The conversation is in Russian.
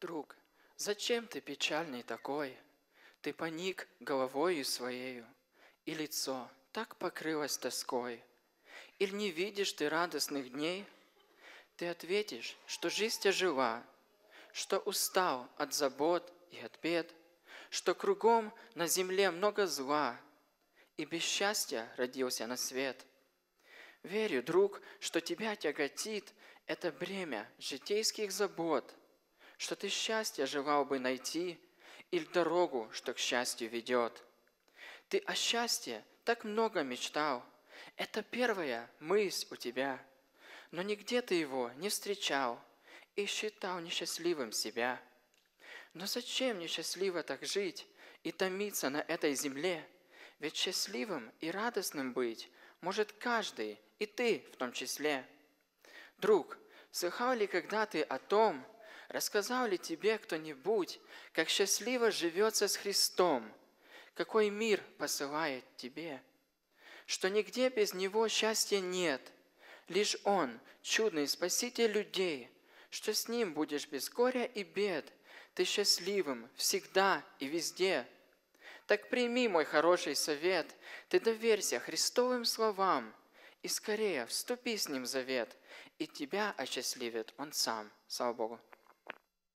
Друг, зачем ты печальный такой? Ты поник головою своею, и лицо так покрылось тоской. Или не видишь ты радостных дней? Ты ответишь, что жизнь тяжела, что устал от забот и от бед, что кругом на земле много зла, и без счастья родился на свет. Верю, друг, что тебя тяготит это бремя житейских забот, что ты счастье желал бы найти или дорогу, что к счастью ведет. Ты о счастье так много мечтал, это первая мысль у тебя, но нигде ты его не встречал и считал несчастливым себя. Но зачем несчастливо так жить и томиться на этой земле? Ведь счастливым и радостным быть может каждый, и ты в том числе. Друг, слыхал ли когда ты о том, рассказал ли тебе кто-нибудь, как счастливо живется с Христом, какой мир посылает тебе, что нигде без Него счастья нет, лишь Он, чудный Спаситель людей, что с Ним будешь без горя и бед, ты счастливым всегда и везде. Так прими мой хороший совет, ты доверься Христовым словам и скорее вступи с Ним в завет, и тебя осчастливит Он сам. Слава Богу.